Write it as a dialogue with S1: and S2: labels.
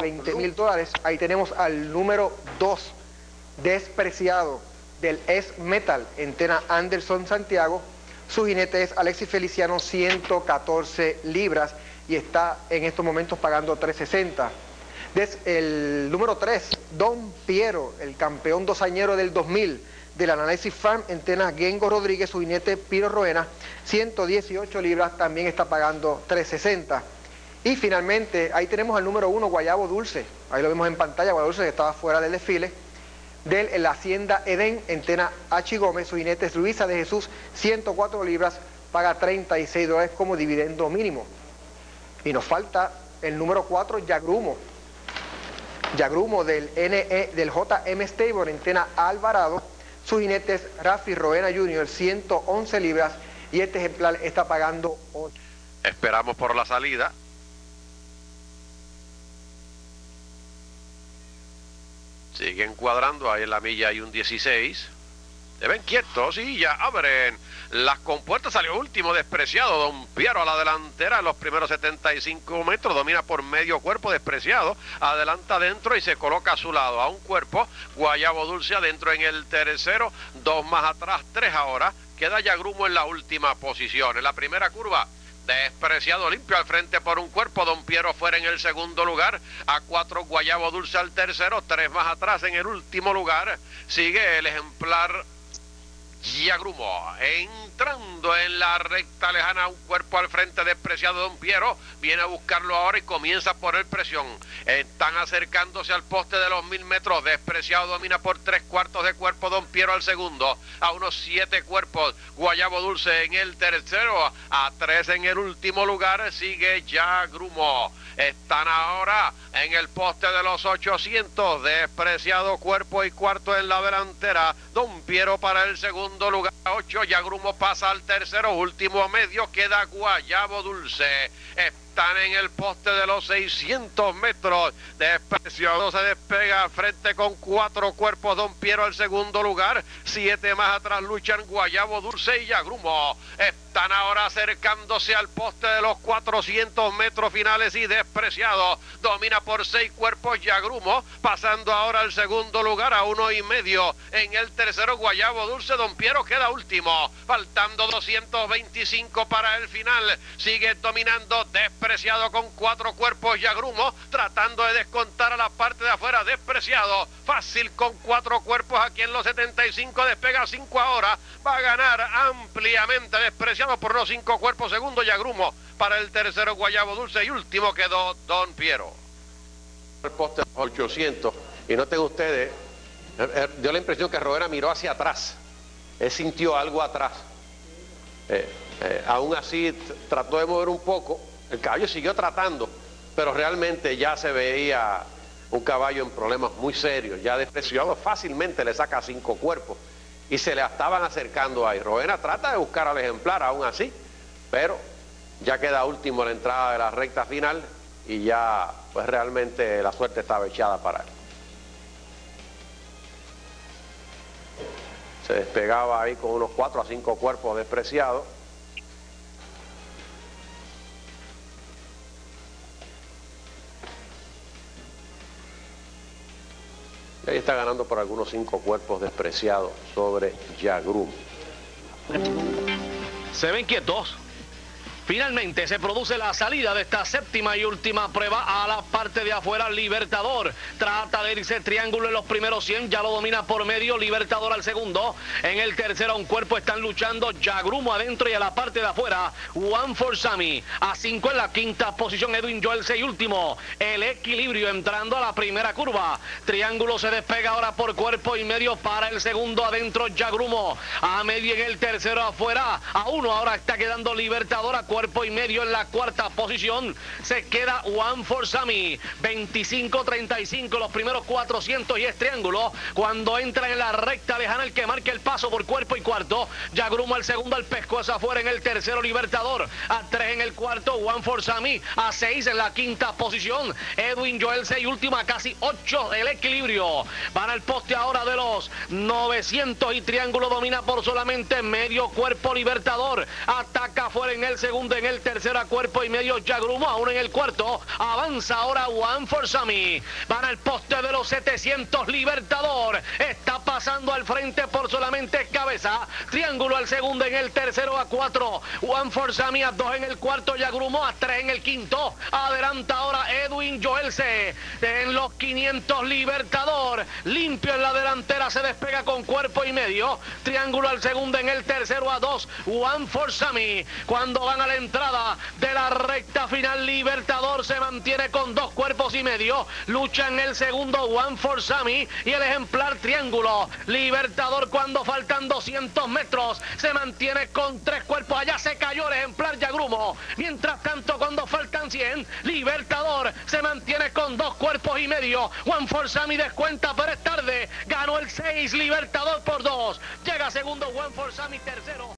S1: 20 mil dólares. Ahí tenemos al número 2, despreciado del S Metal, Entena Anderson Santiago. Su jinete es Alexis Feliciano, 114 libras y está en estos momentos pagando 360. el número 3, Don Piero, el campeón dosañero del 2000 del Análisis Farm, Entena Gengo Rodríguez, su jinete Piro Roena, 118 libras, también está pagando 360. Y finalmente, ahí tenemos al número 1, Guayabo Dulce, ahí lo vemos en pantalla, Guayabo Dulce que estaba fuera del desfile, de la Hacienda Edén, Entena H. Gómez, su jinete es Luisa de Jesús, 104 libras, paga 36 dólares como dividendo mínimo. Y nos falta el número 4, Yagrumo. Yagrumo del NE, del JM Stable, Entena Alvarado, su jinete es Rafi Roena Jr., 111 libras, y este ejemplar está pagando 8.
S2: Esperamos por la salida. Siguen cuadrando, ahí en la milla hay un 16. Deben quietos y ya abren las compuertas. Salió último, despreciado. Don Piero a la delantera en los primeros 75 metros. Domina por medio cuerpo, despreciado. Adelanta adentro y se coloca a su lado. A un cuerpo, Guayabo Dulce adentro en el tercero. Dos más atrás, tres ahora. Queda ya Grumo en la última posición. En la primera curva, Despreciado limpio al frente por un cuerpo. Don Piero fuera en el segundo lugar. A cuatro Guayabo Dulce al tercero. Tres más atrás en el último lugar. Sigue el ejemplar Giagrumo entrando en la recta lejana, un cuerpo al frente despreciado Don Piero, viene a buscarlo ahora y comienza por el presión. Están acercándose al poste de los mil metros, despreciado domina por tres cuartos de cuerpo Don Piero al segundo, a unos siete cuerpos, Guayabo Dulce en el tercero, a tres en el último lugar, sigue Giagrumo. Están ahora en el poste de los 800, despreciado cuerpo y cuarto en la delantera, Don Piero para el segundo lugar, 8, Yagrumo pasa al tercero, último medio, queda Guayabo Dulce. Están en el poste de los 600 metros. Despreciado se despega frente con cuatro cuerpos. Don Piero al segundo lugar. Siete más atrás luchan Guayabo Dulce y Yagrumo. Están ahora acercándose al poste de los 400 metros finales y despreciado. Domina por seis cuerpos Yagrumo. Pasando ahora al segundo lugar a uno y medio. En el tercero Guayabo Dulce. Don Piero queda último. Faltando 225 para el final. Sigue dominando despreciado con cuatro cuerpos Yagrumo. Tratando de descontar a la parte de afuera. Despreciado. Fácil con cuatro cuerpos aquí en los 75. Despega cinco ahora. Va a ganar ampliamente despreciado por los cinco cuerpos. Segundo Yagrumo para el tercero Guayabo Dulce y último quedó Don Piero. El poste 800 y noten ustedes, eh, eh, dio la impresión que Roera miró hacia atrás. Él sintió algo atrás. Eh, aún así trató de mover un poco. El caballo siguió tratando, pero realmente ya se veía un caballo en problemas muy serios, ya despreciado, fácilmente le saca cinco cuerpos y se le estaban acercando ahí. Roena trata de buscar al ejemplar aún así, pero ya queda último la entrada de la recta final y ya pues realmente la suerte estaba echada para él. Se despegaba ahí con unos cuatro a cinco cuerpos despreciados. Ahí está ganando por algunos cinco cuerpos despreciados sobre Yagrum.
S3: Se ven quietos. Finalmente se produce la salida de esta séptima y última prueba a la parte de afuera. Libertador trata de irse triángulo en los primeros 100. Ya lo domina por medio. Libertador al segundo. En el tercero un cuerpo están luchando. Yagrumo adentro y a la parte de afuera. One for Sammy. A 5 en la quinta posición. Edwin Joel 6 último. El equilibrio entrando a la primera curva. Triángulo se despega ahora por cuerpo y medio para el segundo. Adentro Yagrumo. A medio en el tercero afuera. A uno ahora está quedando Libertador a cuerpo y medio en la cuarta posición. Se queda One for Sammy. 25-35 los primeros 400 y es triángulo. Cuando entra en la recta lejana el que marca el paso por cuerpo y cuarto. Ya Grumo al segundo, al pescuezo afuera en el tercero Libertador. A 3 en el cuarto, One for Sammy. A 6 en la quinta posición. Edwin Joel 6, última casi 8 el equilibrio. Van al poste ahora de los 900 y triángulo domina por solamente medio cuerpo Libertador. Ataca afuera en el segundo en el tercero a cuerpo y medio Yagrumo, aún en el cuarto. Avanza ahora One for Sammy. Van al poste de los 700 Libertador. Está pasando al frente por solamente cabeza. Triángulo al segundo, en el tercero a cuatro. One for Sammy a dos en el cuarto. Yagrumo a tres en el quinto. Adelanta ahora Edwin Joelse en los 500 Libertador. Limpio en la delantera, se despega con cuerpo y medio. Triángulo al segundo, en el tercero a dos. One for Sammy. Cuando van a la entrada de la recta final, Libertador se mantiene con dos cuerpos y medio. Lucha en el segundo, One for Sammy. Y el ejemplar Triángulo. Libertador cuando faltan 200 metros. Se mantiene con tres cuerpos. Allá se cayó el ejemplar Yagrumo. Mientras tanto, cuando faltan 100, Libertador se mantiene con dos cuerpos y medio. One for Sammy descuenta, pero es tarde. Ganó el 6, Libertador por dos. Llega segundo, One for Sammy tercero.